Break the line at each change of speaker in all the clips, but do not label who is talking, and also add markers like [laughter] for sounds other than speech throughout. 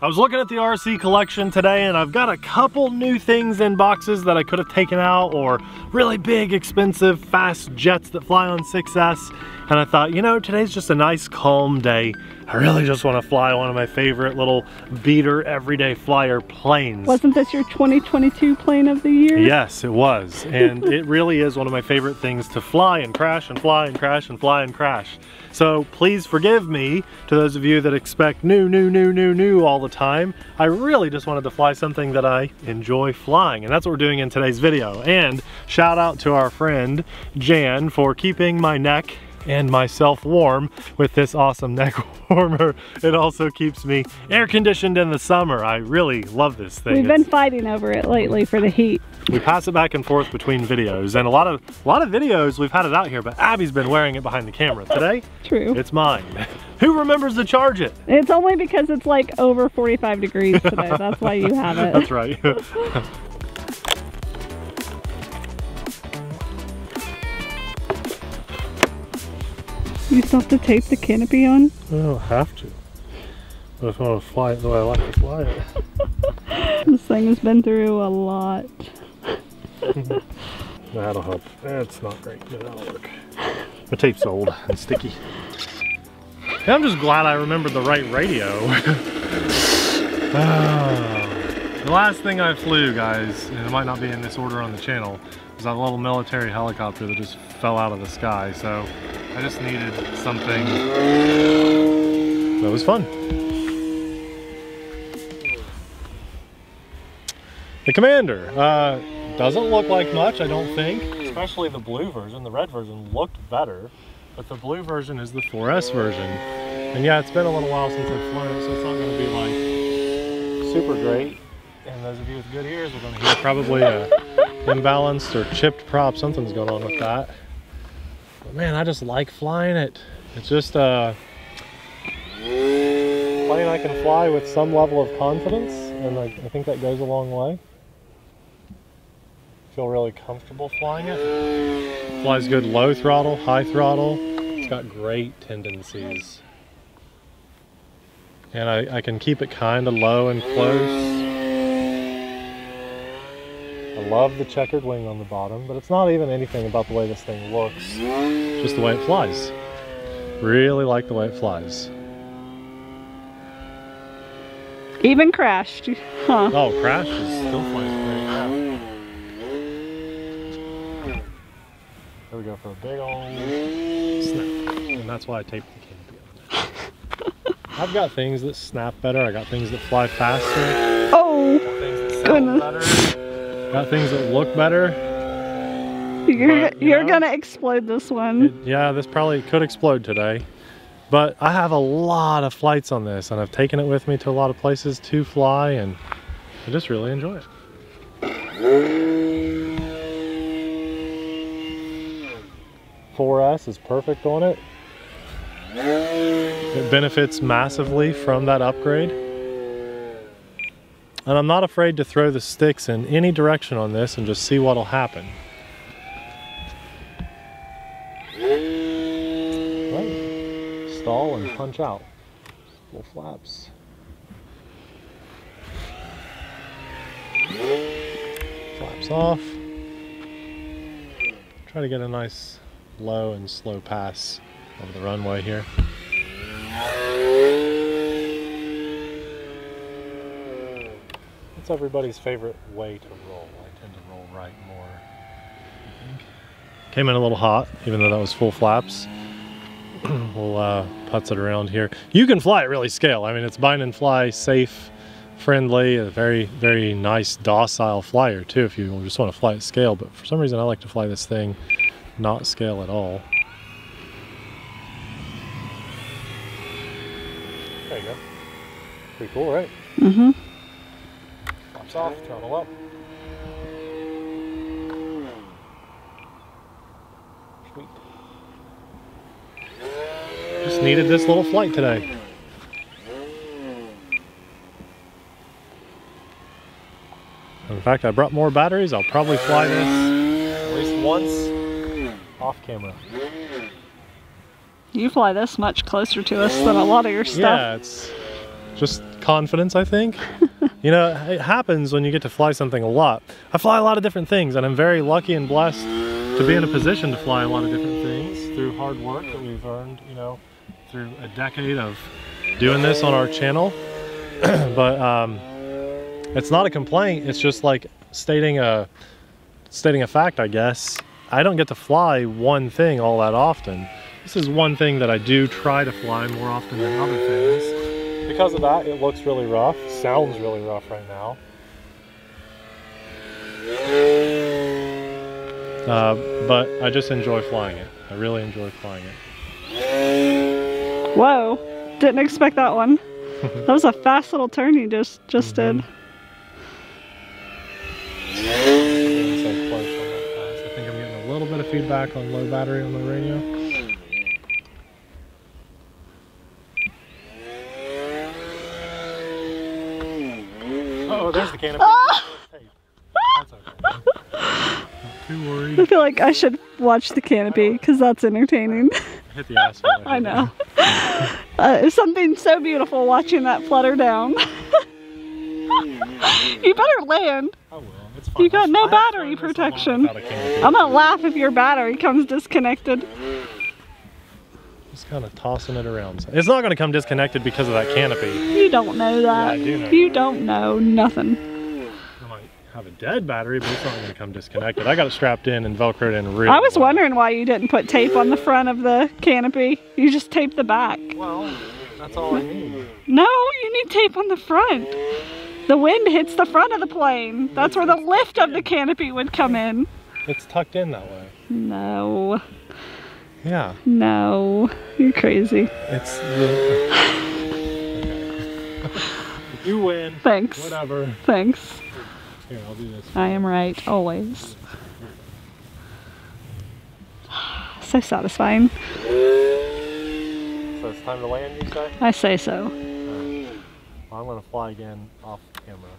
I was looking at the RC collection today and I've got a couple new things in boxes that I could have taken out or really big, expensive, fast jets that fly on 6S. And I thought, you know, today's just a nice calm day. I really just want to fly one of my favorite little beater everyday flyer planes.
Wasn't this your 2022 plane of the year?
Yes, it was. And [laughs] it really is one of my favorite things to fly and crash and fly and crash and fly and crash. So please forgive me to those of you that expect new, new, new, new, new all the time. I really just wanted to fly something that I enjoy flying. And that's what we're doing in today's video. And shout out to our friend Jan for keeping my neck and myself warm with this awesome [laughs] neck warmer. It also keeps me air conditioned in the summer. I really love this thing.
We've been fighting over it lately for the heat.
We pass it back and forth between videos and a lot of a lot of videos we've had it out here, but Abby's been wearing it behind the camera. Today, [laughs]
True.
it's mine. [laughs] Who remembers to charge it?
It's only because it's like over 45 degrees today. That's why you have it.
That's right.
You still have to tape the canopy on?
I don't have to. but I want to fly it the way I like to fly it. [laughs]
This thing has been through a lot. [laughs]
That'll help. It's not great, but that'll work. The tape's old and sticky. Yeah, I'm just glad I remembered the right radio. [laughs] Ah. the last thing I flew, guys, and it might not be in this order on the channel, was that little military helicopter that just fell out of the sky. So I just needed something that was fun. The Commander uh, doesn't look like much, I don't think. Especially the blue version. The red version looked better, but the blue version is the 4S version. And yeah, it's been a little while since I've flown it, so it's not going to be like super great. And those of you with good ears are going to hear probably a imbalanced or chipped prop. Something's going on with that. But man, I just like flying it. It's just uh, a plane I can fly with some level of confidence, and I, I think that goes a long way feel really comfortable flying it. Flies good low throttle, high throttle. It's got great tendencies. And I, I can keep it kind of low and close. I love the checkered wing on the bottom, but it's not even anything about the way this thing looks, just the way it flies. Really like the way it flies.
Even crashed. Huh.
Oh, Crash is still flying great. There we go for a big old snap. And that's why I taped the canopy on. [laughs] I've got things that snap better. I got things that fly faster.
Oh,
Got things that sound better. Got things that look better.
you're,
But, you
you're
know,
gonna explode this one.
It- yeah, this probably could explode today. But I have a lot of flights on this and I've taken it with me to a lot of places to fly and I just really enjoy it. 4S is perfect on it. It benefits massively from that upgrade. And I'm not afraid to throw the sticks in any direction on this and just see what'll happen. Right. Stall and punch out. Little flaps. Flaps off. Try to get a nice low and slow pass over the runway here. What's everybody's favorite way to roll? I tend to roll right more. Came in a little hot, even though that was full flaps. [clears throat] we'll uh, putz it around here. You can fly it really scale. I mean, it's bind and fly, safe, friendly, a very, very nice, docile flyer too. If you just want to fly at scale, but for some reason, I like to fly this thing not scale at all. There you go. Pretty cool, right?
Mm-hmm.
Flaps off, throttle up. Sweet. Just needed this little flight today. In fact, I brought more batteries. I'll probably fly this at least once off camera.
You fly this much closer to us than a lot of your stuff.
Yeah, it's just confidence, I think. [laughs] you know, it happens when you get to fly something a lot. I fly a lot of different things and I'm very lucky and blessed to be in a position to fly a lot of different things through hard work that we've earned, you know, through a decade of doing this on our channel. [clears throat] but um, it's not a complaint. It's just like stating a stating a fact, I guess. I don't get to fly one thing all that often. This is one thing that I do try to fly more often than other things. Because of that, it looks really rough, sounds really rough right now. Uh, but I just enjoy flying it. I really enjoy flying it.
Whoa. Didn't expect that one. [laughs] that was a fast little turn you just just did.
Mhm. It's so close on that fast. I think I'm getting a little bit of feedback on low battery on the radio. Oh, there's the canopy. That's okay. [laughs] Not too worried.
I feel like I should watch the canopy because that's entertaining.
Hit the asphalt. [laughs]
I know. Uh, it's something so beautiful watching that flutter down. [laughs] you better land.
I will. It's fine.
You got no
I
battery
flown this a lot
protection.
without a canopy.
I'm gonna laugh if your battery comes disconnected.
Just kind of tossing it around. It's not going to come disconnected because of that canopy.
You don't know that.
I do know
You
that.
don't know nothing.
I might have a dead battery, but it's not going to come disconnected. I got it strapped in and velcroed in real
I was
well.
wondering why you didn't put tape on the front of the canopy. You just taped the back.
Well, that's all I need.
No, you need tape on the front. The wind hits the front of the plane. That's where the lift of the canopy would come in.
It's tucked in that way.
No,
Yeah,
no, you're crazy.
it's the. [laughs] You win.
Thanks.
Whatever.
Thanks.
Here, I'll do this.
I am right, always. [sighs] So satisfying.
So it's time to land, you say?
I say so.
Alright. Well, I'm going to fly again off camera.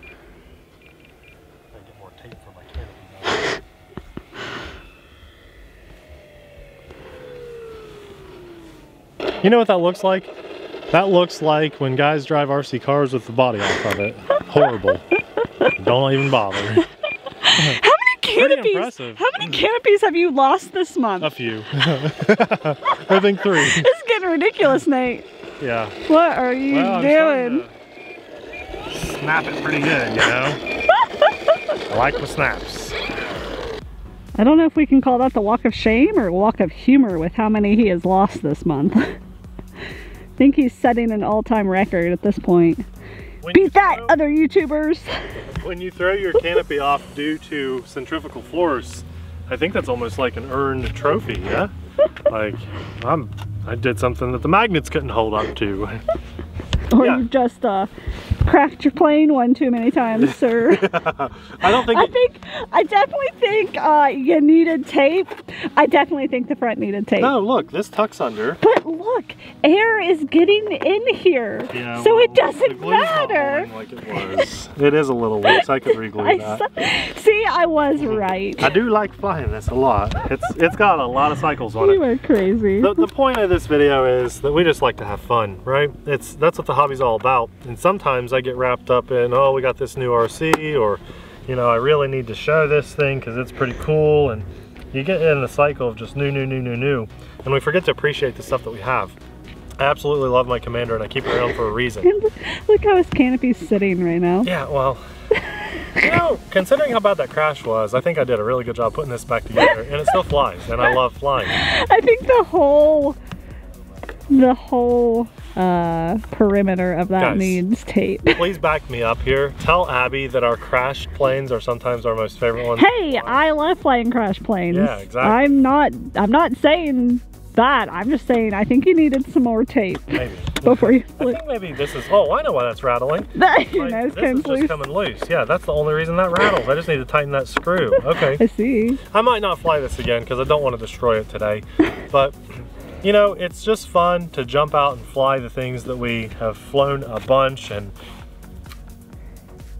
Gotta get more tape for my canopy. though. You know what that looks like? That looks like when guys drive RC cars with the body off of it. Horrible. Don't even bother.
How many canopies? How many canopies have you lost this month?
A few. [laughs] I think three.
It's getting ridiculous, Nate.
Yeah.
What are you
Well,
doing?
snap it pretty good, you know? [laughs] I like the snaps.
I don't know if we can call that the walk of shame or walk of humor with how many he has lost this month. [laughs] I think he's setting an all-time record at this point.
When
Beat that,
throw-
other YouTubers. [laughs]
When you throw your canopy off due to centrifugal force, I think that's almost like an earned trophy, yeah? [laughs] Like, I'm, I did something that the magnets couldn't hold up to.
Or
Yeah.
you've just uh, cracked your plane one too many times, [laughs] sir.
I don't think
I think, I definitely think uh, you needed tape. I definitely think the front needed tape.
No, look, this tucks under.
But look, air is getting in here.
Yeah,
so
well,
it doesn't
the glue's not
matter.
Like it was. It is a little loose. I could re-glue [laughs]
I
that.
saw- see, I was [laughs] right.
I do like flying this a lot. It's it's got a lot of cycles on it.
You are crazy.
The, the point of this video is that we just like to have fun, right? It's that's what the hobby's all about. And sometimes I get wrapped up in, oh, we got this new RC, or you know, I really need to show this thing because it's pretty cool. And you get in the cycle of just new, new, new, new, new, and we forget to appreciate the stuff that we have. I absolutely love my Commander, and I keep it around for a reason. [laughs]
Look how his canopy's sitting right now.
Yeah, well, you know, considering how bad that crash was, I think I did a really good job putting this back together, and it still flies, and I love flying.
I think the whole, the whole uh, perimeter of that
Guys.
needs tape. [laughs]
Please back me up here. Tell Abby that our crashed planes are sometimes our most favorite ones.
Hey, I love flying crash planes.
Yeah, exactly.
I'm not. I'm not saying that. I'm just saying I think you needed some more tape
Maybe. [laughs]
before you
I think maybe this is. Oh, I know why that's rattling. [laughs]
That your
Like,
nose
this is
comes
just coming loose. Yeah, that's the only reason that rattles. I just need to tighten that screw. Okay. [laughs]
I see.
I might not fly this again because I don't want to destroy it today. But, you know, it's just fun to jump out and fly the things that we have flown a bunch and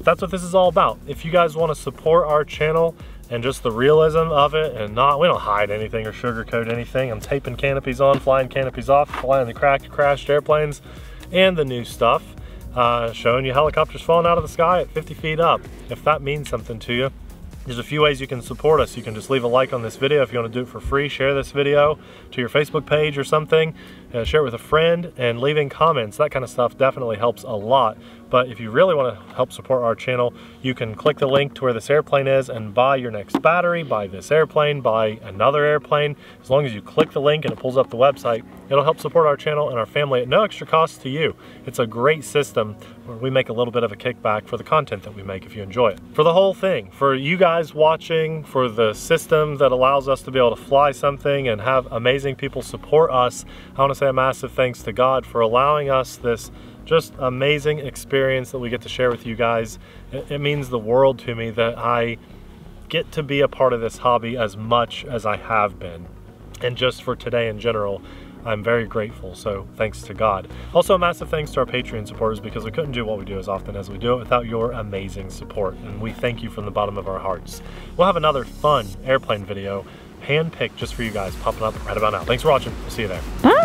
that's what this is all about. If you guys want to support our channel and just the realism of it and not, we don't hide anything or sugarcoat anything. I'm taping canopies on, flying canopies off, flying the cracked, crashed airplanes and the new stuff, uh, showing you helicopters falling out of the sky at 50 feet up. If that means something to you, there's a few ways you can support us. You can just leave a like on this video if you want to do it for free. Share this video to your Facebook page or something. Uh, share it with a friend and leaving comments. That kind of stuff definitely helps a lot. But if you really want to help support our channel, you can click the link to where this airplane is and buy your next battery, buy this airplane, buy another airplane. As long as you click the link and it pulls up the website, it'll help support our channel and our family at no extra cost to you. It's a great system where we make a little bit of a kickback for the content that we make if you enjoy it. For the whole thing, for you guys watching, for the system that allows us to be able to fly something and have amazing people support us, I want to say a massive thanks to God for allowing us this just amazing experience that we get to share with you guys. It, it, means the world to me that I get to be a part of this hobby as much as I have been. And just for today in general, I'm very grateful, so thanks to God. Also, a massive thanks to our Patreon supporters because we couldn't do what we do as often as we do it without your amazing support, and we thank you from the bottom of our hearts. We'll have another fun airplane video handpicked just for you guys popping up right about now. Thanks for watching. We'll see you there.
Bye.